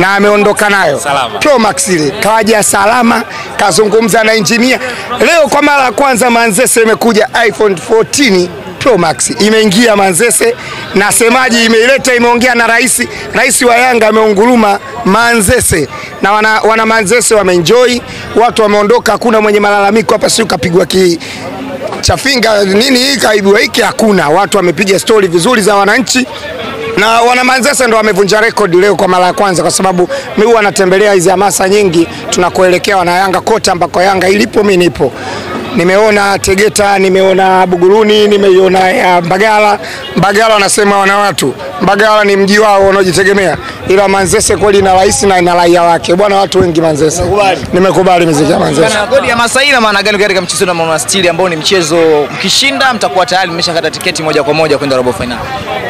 na ameondoka nayo. Pro Max ile kaja salama, kazungumza na injinia. Leo kwa mara ya kwanza Manzese imekuja iPhone 14 Pro Max imeingia Manzese na semaji imeileta, imeongea na rais. Rais wa Yanga ameunguruma Manzese na wana, wana Manzese wameenjoy, watu wameondoka, hakuna mwenye malalamiko hapa, sio kapigwa ki chafinga nini hii kaibiwa hiki, hakuna. Watu wamepiga stori vizuri za wananchi na wana Manzese ndo wamevunja rekodi leo kwa mara ya kwanza, kwa sababu mimi huwa natembelea hizi hamasa nyingi tunakoelekea wana Yanga kote ambako Yanga ilipo, mimi nipo. Nimeona Tegeta, nimeona Buguruni, nimeiona ya Mbagala. Mbagala wanasema wana watu, Mbagala ni mji wao wanaojitegemea, ila Manzese kweli na rais na ina raia wake bwana, watu wengi Manzese. Nimekubali muziki ya Manzese. Goli ya Masai na maana gani katika mchezo na Monastili ambao ni mchezo mkishinda mtakuwa tayari mmeshakata tiketi moja kwa moja kwenda robo finali.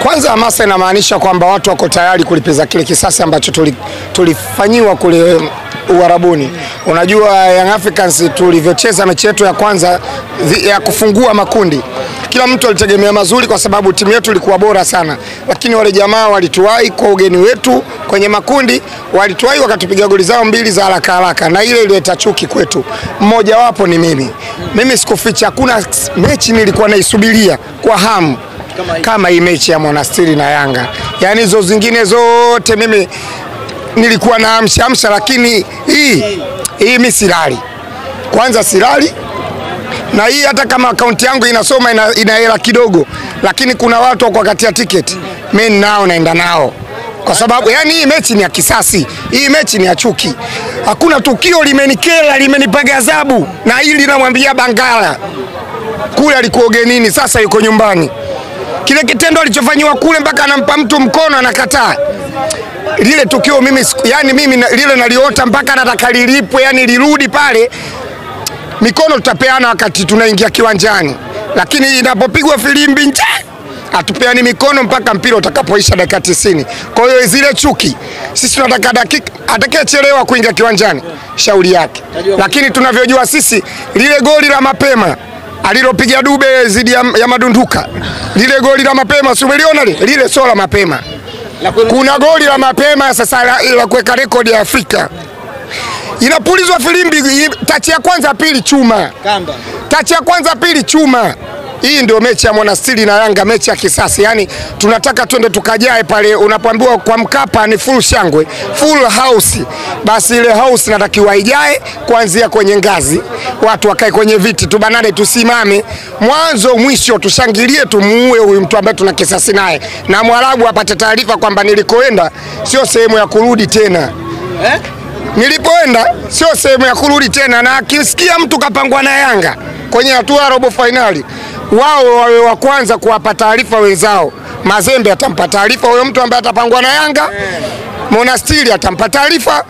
Kwanza hamasa inamaanisha kwamba watu wako tayari kulipiza kile kisasi ambacho tuli- tulifanyiwa kule Uarabuni. Unajua Young Africans tulivyocheza mechi yetu ya kwanza ya kufungua makundi, kila mtu alitegemea mazuri kwa sababu timu yetu ilikuwa bora sana, lakini wale jamaa walituwahi kwa ugeni wetu kwenye makundi, walituwahi wakatupiga goli zao mbili za haraka haraka, na ile ilileta chuki kwetu. Mmojawapo ni mimi. Mimi sikuficha, hakuna mechi nilikuwa naisubiria kwa hamu kama hii mechi ya Monastiri na Yanga. Yaani hizo zingine zote mimi nilikuwa na amsha amsha, lakini hii hii mi silali. Kwanza silali na hii hata kama akaunti yangu inasoma ina, ina hela kidogo, lakini kuna watu wako katia tiketi, mimi nao naenda nao kwa sababu yani hii mechi ni ya kisasi, hii mechi ni ya chuki. Hakuna tukio limenikela limenipa ghadhabu, na hili namwambia Bangala kule alikuwa ugenini, sasa yuko nyumbani. Kile kitendo alichofanyiwa kule mpaka anampa mtu mkono anakataa. Lile tukio mimi yani mimi lile naliota mpaka nataka lilipwe, yani lirudi pale. Mikono tutapeana wakati tunaingia kiwanjani, lakini inapopigwa filimbi nje hatupeani mikono mpaka mpira utakapoisha dakika tisini. Kwa hiyo zile chuki sisi tunataka dakika, atakayechelewa kuingia kiwanjani shauri yake, lakini tunavyojua sisi lile goli la mapema alilopiga Dube zidi ya, ya Madunduka, lile goli la mapema si umeliona lile? Lile sio la mapema. Kuna goli la mapema sasa la, la kuweka rekodi ya Afrika, inapulizwa filimbi, tachi ya kwanza pili chuma Kamba. tachi ya kwanza pili chuma. Hii ndio mechi ya Mwanastili na Yanga, mechi ya kisasi. Yani tunataka twende tukajae pale, unapoambiwa kwa Mkapa ni full shangwe, full house, basi ile house natakiwa ijae kuanzia kwenye ngazi, watu wakae kwenye viti, tubanane, tusimame. Mwanzo mwisho, tushangilie, tumuue huyu mtu ambaye tuna kisasi naye, na Mwarabu apate taarifa kwamba nilikoenda sio sehemu ya kurudi tena. Eh? nilipoenda sio sehemu ya kurudi tena, na akisikia mtu kapangwa na Yanga kwenye hatua ya robo fainali, wao wawe wa kwanza kuwapa taarifa wenzao. Mazembe atampa taarifa huyo mtu ambaye atapangwa na Yanga, Monastiri atampa taarifa,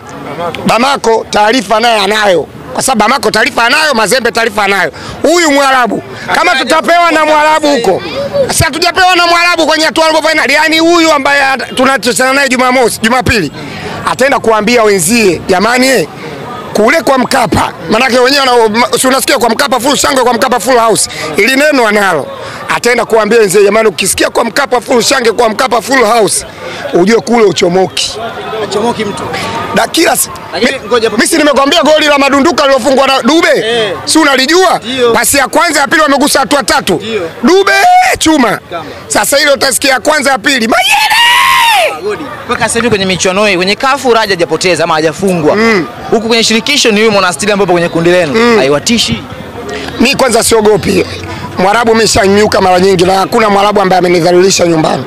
Bamako. Taarifa naye anayo. Kwa sababu Bamako taarifa anayo, Mazembe taarifa anayo. Huyu Mwarabu kama tutapewa na Mwarabu huko, si hatujapewa na Mwarabu kwenye hatua robo fainali, yaani huyu ambaye tunachosana naye Jumamosi, Jumapili ataenda kuambia wenzie, jamani eh, kule kwa Mkapa, manake wenyewe na si unasikia kwa Mkapa full shangwe, kwa Mkapa full house, ili neno analo. Ataenda kuambia wenzie, jamani, ukisikia kwa Mkapa full shangwe, kwa Mkapa full house, ujue kule uchomoki Achomoki mtu. na kila mimi si nimekwambia goli la madunduka lilofungwa na Dube Eh. si unalijua? Pasi ya kwanza ya pili wamegusa hatua tatu. Dube chuma. Kama. Sasa ile utasikia ya kwanza ya pili Mayele Goli. Mpaka sasa hivi kwenye michuano hii kwenye kafu Raja hajapoteza ama hajafungwa. Huku mm. kwenye shirikisho ni huyu Monastili ambaye kwenye kundi lenu. mm. Haiwatishi. mi kwanza siogopi Mwarabu, ameshanyuka mara nyingi na hakuna Mwarabu ambaye amenidhalilisha nyumbani,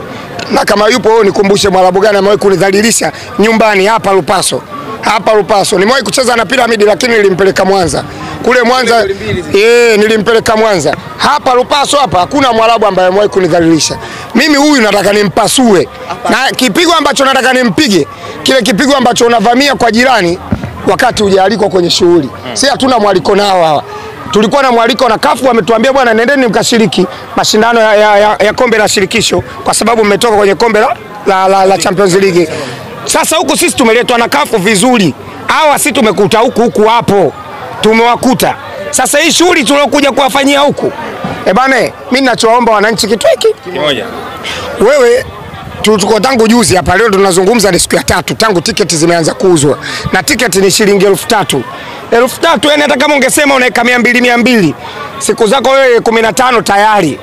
na kama yupo wewe nikumbushe Mwarabu gani amewahi kunidhalilisha nyumbani hapa Lupaso. Hapa Lupaso nimewahi kucheza na Piramidi, lakini nilimpeleka Mwanza kule Mwanza eh, nilimpeleka Mwanza. Hapa Lupaso hapa hakuna Mwarabu ambaye amewahi kunidhalilisha mimi. Huyu nataka nimpasue, na kipigo ambacho nataka nimpige kile kipigo ambacho unavamia kwa jirani wakati hujaalikwa kwenye shughuli. Si hatuna mwaliko nao hawa tulikuwa na mwaliko na kafu wametuambia bwana, nendeni mkashiriki mashindano ya, ya, ya, ya kombe la shirikisho kwa sababu mmetoka kwenye kombe la, la, la, la Champions League. Sasa huku sisi tumeletwa na kafu vizuri, hawa si tumekuta huku huku hapo tumewakuta. Sasa hii shughuli tuliokuja kuwafanyia huku, e bana, mimi ninachoomba wananchi kitu hiki Kimoja. wewe tuko tangu juzi hapa, leo tunazungumza ni siku ya tatu tangu tiketi zimeanza kuuzwa, na tiketi ni shilingi elfu tatu elfu tatu yani, hata kama ungesema unaweka mia mbili mia mbili siku zako wewe kumi na tano tayari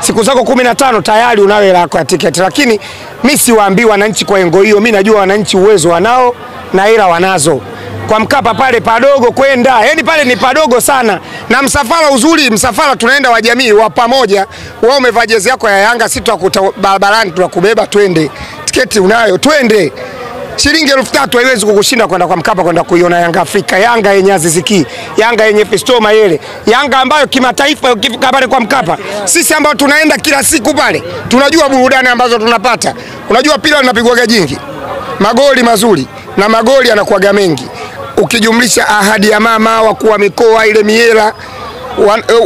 siku zako kumi na tano tayari unayo hela yako ya tiketi, lakini mi siwaambii wananchi kwa engo hiyo. Mi najua wananchi uwezo wanao na hela wanazo. Kwa Mkapa pale padogo kwenda, yani pale ni padogo sana, na msafara uzuri, msafara tunaenda wa jamii wa pamoja. Wao umevaa jezi yako ya Yanga, sisi tutakuta barabarani, tunakubeba twende, tiketi unayo, twende. Shilingi elfu tatu haiwezi kukushinda kwenda kwa Mkapa kwenda kuiona Yanga Afrika, Yanga yenye aziziki, Yanga yenye Fiston Mayele, Yanga ambayo kimataifa ukifika pale kwa Mkapa, sisi ambao tunaenda kila siku pale tunajua burudani ambazo tunapata. Unajua pila linapigwaga jingi, magoli mazuri na magoli yanakuwaga mengi, ukijumlisha ahadi ya mama wakuu wa mikoa ile miela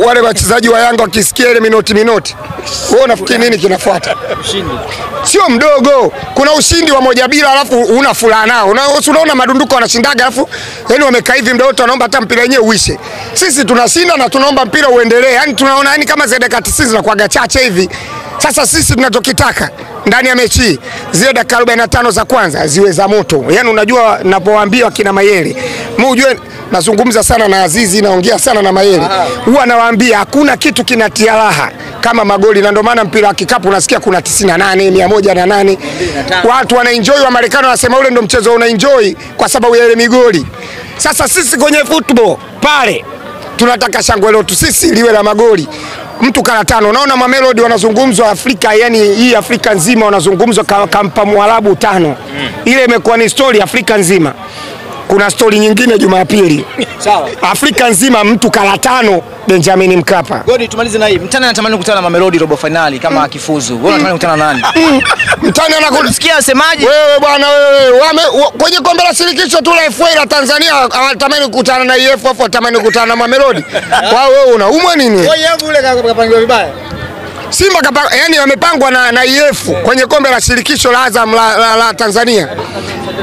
wale wachezaji wa Yanga wakisikia ile minoti minoti, wewe unafikiri nini kinafuata? Sio mdogo, kuna ushindi wa moja bila, alafu una furaha nao. Unaona madunduko wanashindaga, alafu yani wamekaa hivi muda wote wanaomba hata mpira wenyewe uishe. Sisi tunashinda na tunaomba mpira uendelee, yani tunaona yani kama zile dakika 90 zinakuwaga chache hivi. Sasa sisi tunachokitaka ndani ya mechi hii zile dakika 45 za kwanza ziwe za moto. Yani unajua napowaambia kina Mayele, mimi ujue nazungumza sana na Azizi, naongea sana na Mayele, huwa nawaambia hakuna kitu kinatia raha kama magoli, na ndio maana mpira wa kikapu unasikia kuna 98 108 watu wana enjoy. Wa Marekani wanasema ule ndio mchezo una enjoy kwa sababu ya ile migoli. Sasa sisi kwenye football pale tunataka shangwe letu sisi liwe la magoli mtu kala tano. Unaona Mamelodi wanazungumzwa Afrika, yani hii Afrika nzima wanazungumzwa kampa Mwarabu tano. Ile imekuwa ni story Afrika nzima. Kuna stori nyingine Jumapili, Sawa. Afrika nzima mtu kala tano Benjamin Mkapa. Godi, tumalize na hii. Mtani anatamani kukutana na Mamelodi robo finali kama akifuzu. Wewe unatamani kukutana na nani? Mtani anakusikia wasemaji. wewe bwana wewe, wame kwenye kombe la shirikisho tu la FA la Tanzania hawatamani kukutana na EF afu watamani kukutana na Mamelodi. Wao wewe unaumwa nini? yangu ule kapangiwa vibaya. Simba kapa, yani wamepangwa na, na EF kwenye kombe la shirikisho la Azam la, la, la Tanzania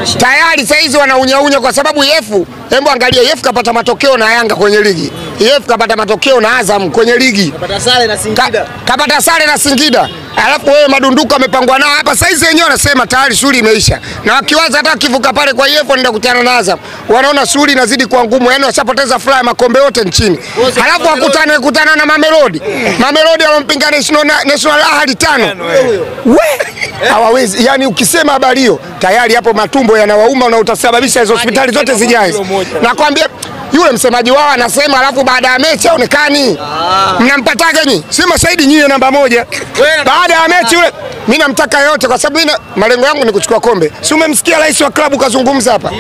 tayari saizi wanaunyaunya kwa sababu Yefu, hebu angalia EF kapata matokeo na Yanga kwenye ligi, EF kapata matokeo na Azam kwenye ligi. Kapata sare na Ka, kapata sare na Singida, alafu wewe madunduko amepangwa nao hapa saizi, wenyewe wanasema tayari shughuli imeisha, na wakiwaza hata kivuka pale kwa EF wanaenda kutana na Azam, wanaona shughuli inazidi kuwa ngumu, yani washapoteza furaha ya makombe yote nchini, alafu wakutane kutana na Mamelodi, Mamelodi alompinga National, National Ahli tano. We hawawezi, yani ukisema habari hiyo tayari hapo matumbo yanawauma na utasababisha hizo hospitali zote zijae. Nakwambia yule msemaji wao anasema, alafu baada ya mechi aonekani. Mnampataga ni Si mashahidi nyinyi namba moja. Baada ya mechi yule mi namtaka yote, kwa sababu mimi malengo yangu ni kuchukua kombe. Si umemsikia rais wa klabu kazungumza hapa,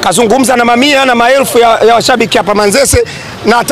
kazungumza na mamia na maelfu ya, ya washabiki hapa Manzese na